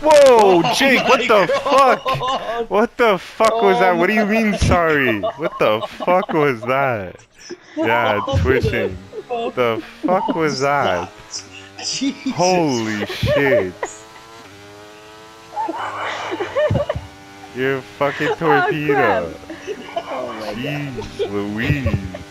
Whoa, Jake, what the the fuck? What the fuck was that? What do you mean sorry? What the fuck was that? Yeah, twitching. The fuck was that? Jesus. Holy shit. You're a fucking torpedo. Oh Louise.